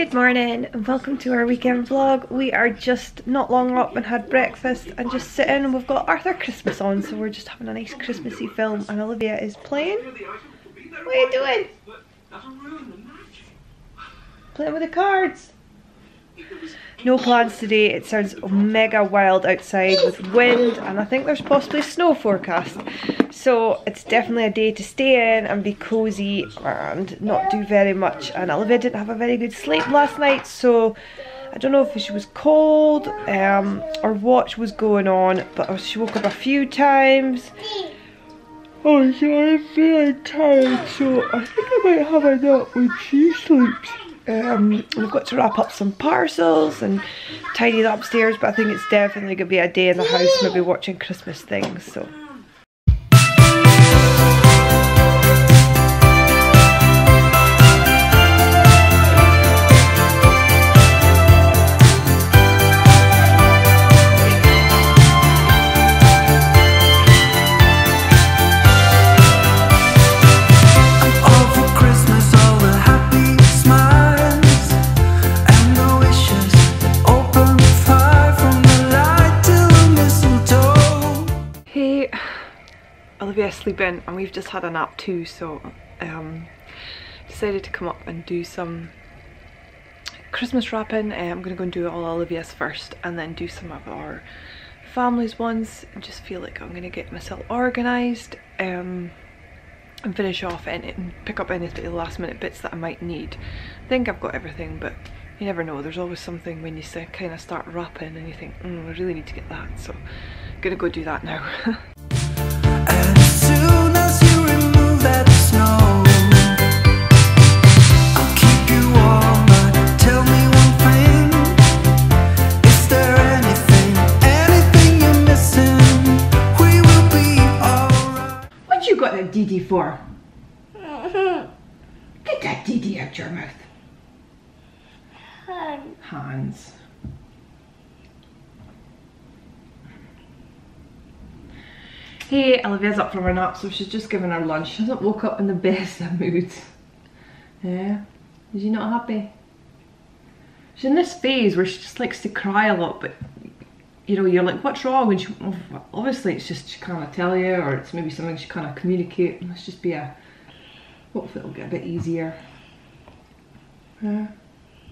Good morning and welcome to our weekend vlog. We are just not long up and had breakfast and just sitting and we've got Arthur Christmas on so we're just having a nice Christmassy film and Olivia is playing. What are you doing? Playing with the cards. No plans today. It sounds mega wild outside with wind and I think there's possibly snow forecast. So it's definitely a day to stay in and be cozy and not do very much. And Olivia didn't have a very good sleep last night so I don't know if she was cold um, or what was going on but she woke up a few times. Oh, so I'm feeling tired so I think I might have a nap when she sleeps. Um, we've got to wrap up some parcels and tidy the upstairs, but I think it's definitely going to be a day in the house, maybe watching Christmas things. So. Sleeping and we've just had a nap too so um, decided to come up and do some Christmas wrapping. Uh, I'm going to go and do all Olivia's first and then do some of our family's ones. I just feel like I'm to get myself organised um, and finish off and, and pick up any of the last minute bits that I might need. I think I've got everything but you never know. There's always something when you kind of start wrapping and you think, mm, I really need to get that. So I'm to go do that now. DD for? Get that DD out your mouth. Hans. Hans. Hey, Olivia's up from her nap, so she's just given her lunch. She hasn't woke up in the best of moods. Yeah? Is she not happy? She's in this phase where she just likes to cry a lot, but you know, you're like, what's wrong? And she, obviously it's just she can't tell you, or it's maybe something she can't communicate. Let's just be a, hopefully it'll get a bit easier. Yeah.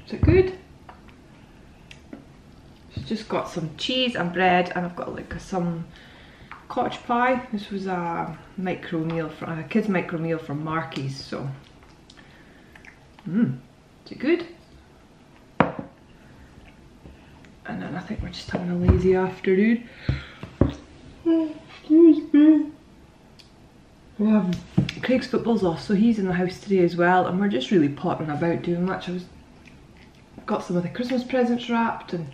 Is it good? She's just got some cheese and bread, and I've got like some cottage pie. This was a micro meal, for, a kid's micro meal from Marky's, so. Mmm, is it good? We're just having a lazy afternoon. excuse me. Have Craig's football's off, so he's in the house today as well, and we're just really pottering about doing much. I was got some of the Christmas presents wrapped, and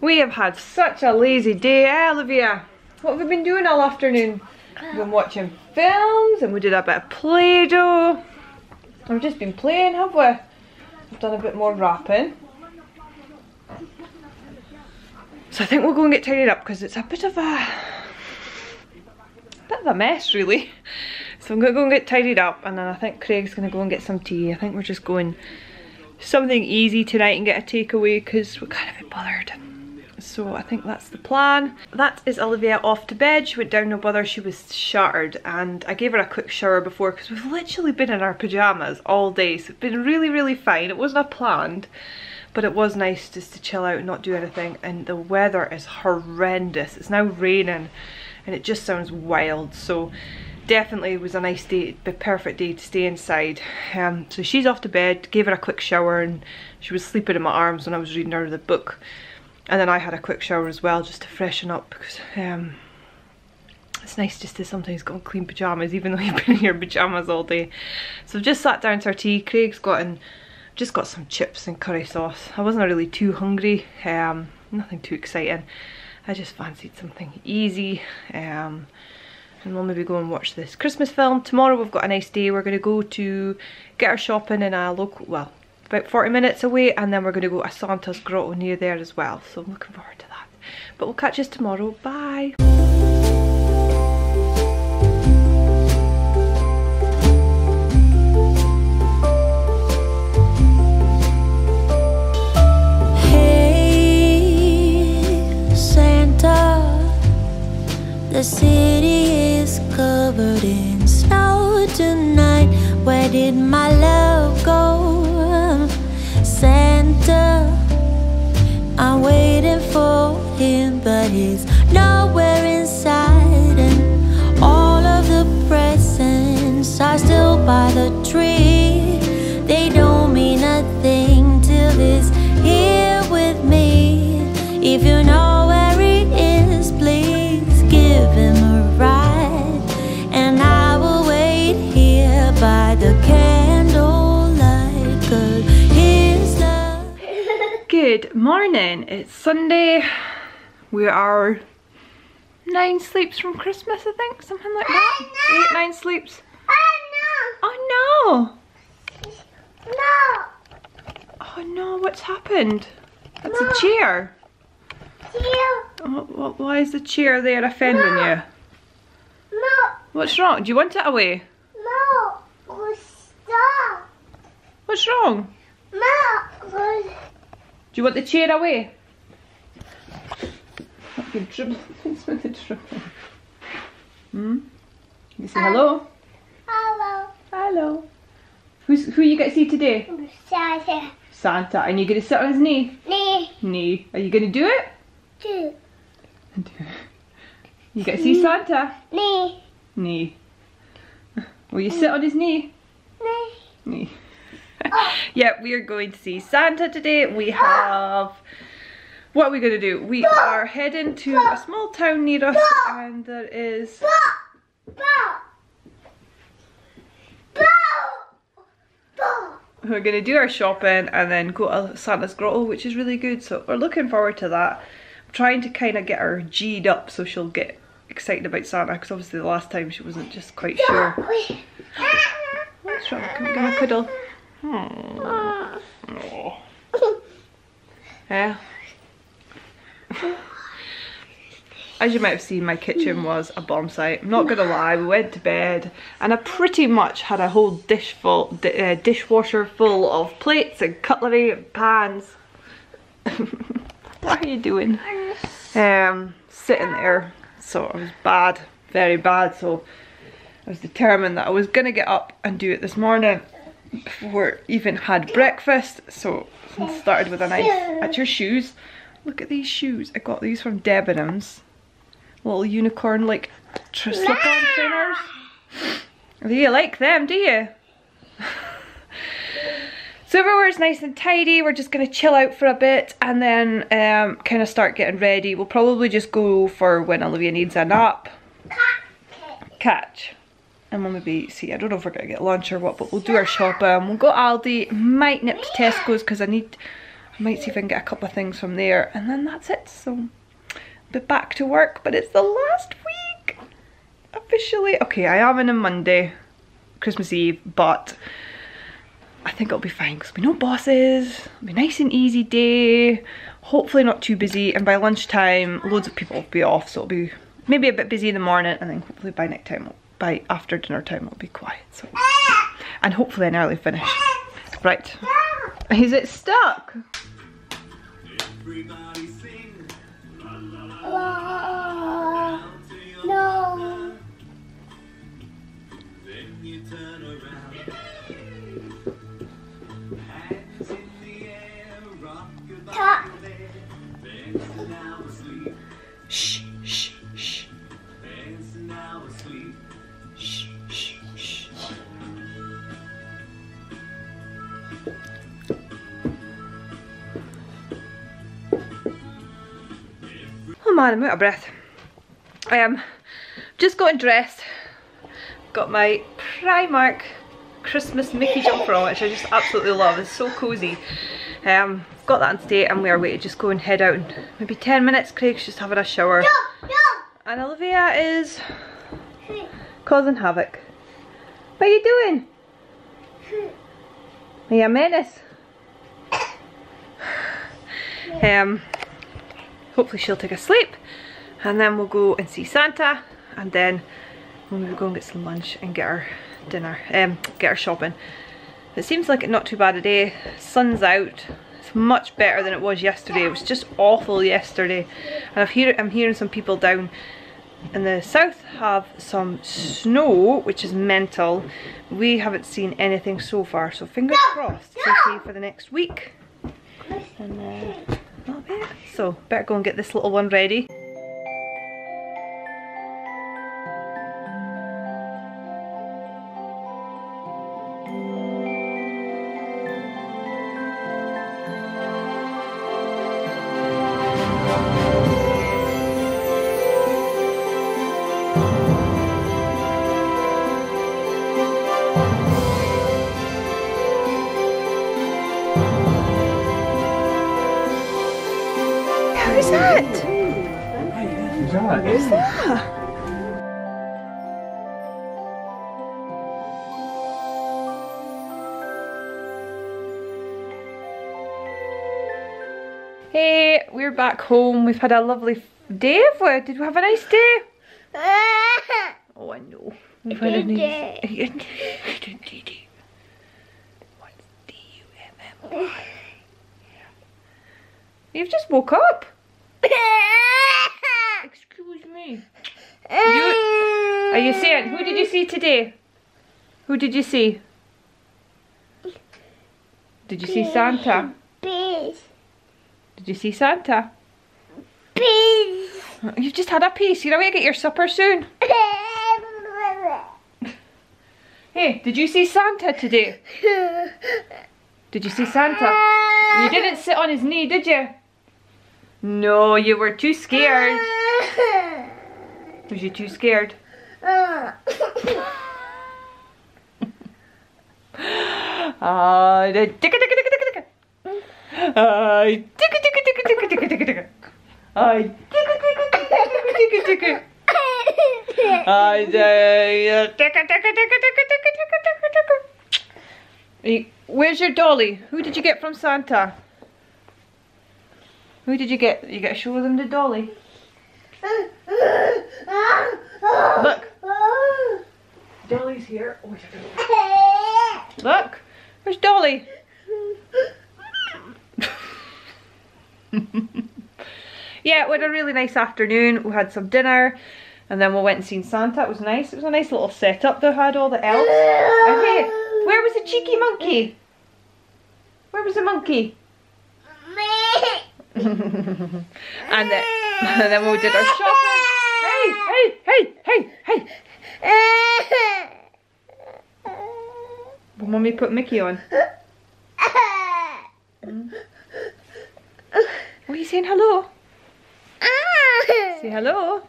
we have had such a lazy day, eh, Olivia? What have we been doing all afternoon? We've been watching films, and we did a bit of Play-Doh. We've just been playing, have we? I've done a bit more wrapping. So I think we'll go and get tidied up because it's a bit of a, bit of a mess really. So I'm gonna go and get tidied up and then I think Craig's gonna go and get some tea. I think we're just going something easy tonight and get a takeaway because we're kind of bothered. So I think that's the plan. That is Olivia off to bed. She went down no bother, she was shattered and I gave her a quick shower before because we've literally been in our pyjamas all day. So it's been really, really fine. It wasn't planned but it was nice just to chill out and not do anything and the weather is horrendous it's now raining and it just sounds wild so definitely was a nice day the perfect day to stay inside um, so she's off to bed gave her a quick shower and she was sleeping in my arms when I was reading her the book and then I had a quick shower as well just to freshen up because um, it's nice just to sometimes go and clean pyjamas even though you've been in your pyjamas all day so I've just sat down to our tea Craig's gotten just got some chips and curry sauce. I wasn't really too hungry, um, nothing too exciting. I just fancied something easy. Um, and we'll maybe go and watch this Christmas film. Tomorrow we've got a nice day. We're going to go to get our shopping in a local, well, about 40 minutes away and then we're going to go to Santa's Grotto near there as well. So I'm looking forward to that. But we'll catch you tomorrow. Bye. The city is covered in snow tonight. Where did my love? He's nowhere inside. And all of the presents are still by the tree. They don't mean a thing till he's here with me. If you know where he is, please give him a ride. And I will wait here by the. Good morning. It's Sunday. We are nine sleeps from Christmas, I think, something like that. Eight, nine sleeps. Oh no! Oh no, No! Oh no, what's happened? That's a chair. Oh, wh- why is the chair there offending you? No. What's wrong? Do you want it away? No. What's wrong? No. Do you want the chair away? Not your dribble. What's with the dribble? Hmm? You say hello? Hello. Who's who you get to see today? Santa. Santa. And you're gonna sit on his knee? Knee. Knee. Are you gonna do it? Do it. You get to see Santa? Knee. Knee. Will you sit on his knee? Knee. yeah, we are going to see Santa today. We have. What are we going to do? We are heading to a small town near us, and there is. We're going to do our shopping and then go to Santa's Grotto, which is really good. So we're looking forward to that. I'm trying to kind of get her G'd up so she'll get excited about Santa, because obviously the last time she wasn't just quite sure. What's wrong? Come give a cuddle. Aww. Yeah. As you might have seen, my kitchen was a bomb site. I'm not gonna lie, we went to bed and I pretty much had a whole dish full, uh, dishwasher full of plates and cutlery and pans. what are you doing? Um, sitting there. So I was bad, very bad. So I was determined that I was gonna get up and do it this morning before even had breakfast. So I started with a knife at your shoes. Look at these shoes. I got these from Debenhams. Little unicorn like slip-on trainers. Do you like them, do you? so everywhere's nice and tidy. We're just gonna chill out for a bit and then um, kind of start getting ready. We'll probably just go for when Olivia needs a nap. Catch. And we'll maybe see, I don't know if we're gonna get lunch or what, but we'll do our shopping. We'll go Aldi, might nip to Tesco's because I need, I might see if I can get a couple of things from there. And then that's it, so be back to work, but it's the last week officially. Okay, I am in a Monday, Christmas Eve, but I think it'll be fine because we no bosses. It'll be nice and easy day. Hopefully not too busy, and by lunchtime, loads of people will be off, so it'll be maybe a bit busy in the morning, and then hopefully by night time, by after dinner time, it'll be quiet. So, and hopefully an early finish. Right, is it stuck? Everybody. No. Then you turn around. Hands in the air, rock Man, I'm out of breath. I am just gotten dressed. Got my Primark Christmas Mickey jumper on, which I just absolutely love. It's so cozy. Um, got that on today and we are waiting to just go and head out in maybe 10 minutes. Craig's just having a shower. And Olivia is causing havoc. What are you doing? Are you a menace? Um, hopefully she'll take a sleep and then we'll go and see Santa and then we'll go and get some lunch and get our dinner, um, get our shopping. It seems like not too bad a day. Sun's out. It's much better than it was yesterday. It was just awful yesterday. And I've hear, I'm hearing some people down in the south have some snow, which is mental. We haven't seen anything so far, so fingers crossed for the next week. And uh, So better go and get this little one ready. Hey, we're back home. We've had a lovely day. Did we have a nice day? Oh, I know. We've had a nice What's D-U-M-M-Y? You've just woke up. Excuse me. You, are you saying, who did you see today? Who did you see? Did you see Santa? Peace. Did you see Santa? Peace. You've just had a piece. You're away to get your supper soon. Hey, did you see Santa today? Did you see Santa? You didn't sit on his knee, did you? No, you were too scared. Was you too scared? Ah, the Ay. Ticka ticka ticka ticka ticka ticka ticka. Ay. Ticka ticka ticka ticka ticka. Ay. Ticka ticka ticka ticka ticka ticka ticka ticka. Where's your dolly? Who did you get from Santa? Who did you get? You got to show them the dolly. Look. Dolly's here. Look. Where's Dolly? yeah, we had a really nice afternoon. We had some dinner and then we went and seen Santa. It was nice. It was a nice little setup. They had all the elves. And hey, where was the cheeky monkey? Where was the monkey? and, then, uh, and then we did our shopping. Hey, hey, hey, hey, hey. Will mommy put Mickey on? Are hmm? You saying hello? Say hello.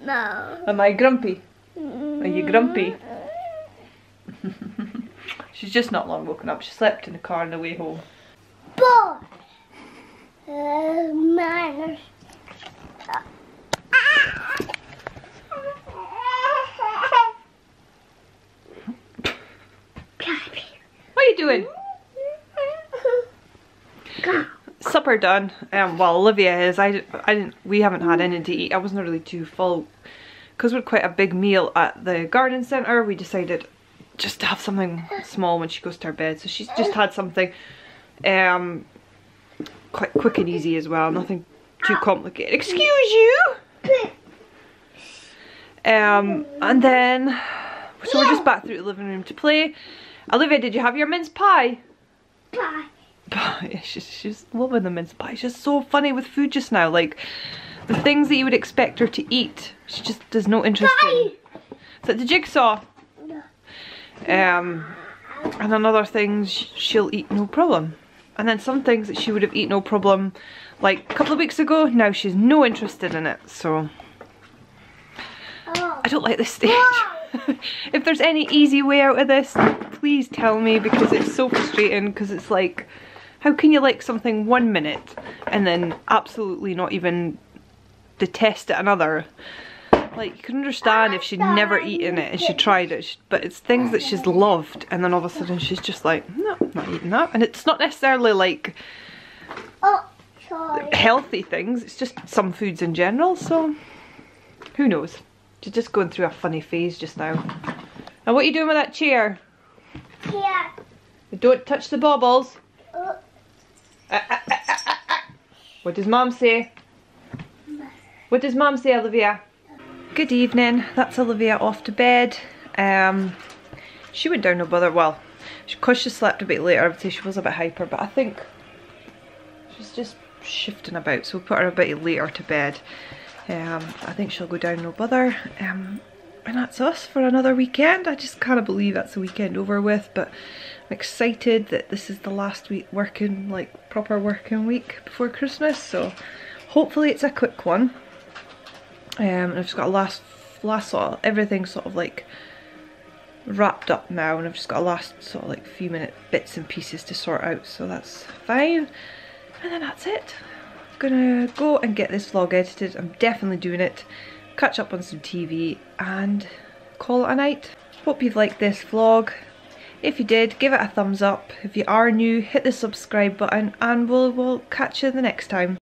No. Am I grumpy? Are you grumpy? She's just not long woken up. She slept in the car on the way home. Boy. Uh, manners. What are you doing? Supper done. Um, well, Olivia is. I, I didn't. We haven't had anything to eat. I wasn't really too full because we had quite a big meal at the garden centre. We decided just to have something small when she goes to her bed. So she's just had something um quite quick and easy as well. Nothing too complicated. Excuse you. Um, and then so we're just back through the living room to play. Olivia, did you have your mince pie? Bye. Yeah, she's, she's loving the mince pie. She's so funny with food just now. Like, the things that you would expect her to eat, she just does no interest in. Is that the jigsaw? Um, and then other things she'll eat no problem. And then some things that she would have eaten no problem like a couple of weeks ago, now she's no interested in it. So, Oh. I don't like this stage. if there's any easy way out of this, please tell me because it's so frustrating because it's like, how can you like something one minute and then absolutely not even detest it another? Like, you can understand if she'd never eaten it and she tried it, but it's things that she's loved and then all of a sudden she's just like, no, I'm not eating that. And it's not necessarily like Oh, healthy things, it's just some foods in general, so who knows. She's just going through a funny phase just now. And what are you doing with that chair? Here. Don't touch the baubles. Uh, What does mom say? What does mom say, Olivia? good evening. That's Olivia off to bed. Um, she went down no bother. Well, because she slept a bit later, say she was a bit hyper, but I think she's just shifting about. So we'll put her a bit later to bed. Um, I think she'll go down no bother. Um, and that's us for another weekend. I just can't believe that's the weekend over with, but I'm excited that this is the last week working, like proper working week before Christmas. So hopefully it's a quick one. Um, and I've just got a last, last sort of, everything sort of like wrapped up now and I've just got a last sort of like few minute bits and pieces to sort out so that's fine and then that's it I'm gonna go and get this vlog edited I'm definitely doing it catch up on some TV and call it a night. Hope you've liked this vlog. If you did give it a thumbs up. If you are new hit the subscribe button and we'll, we'll catch you the next time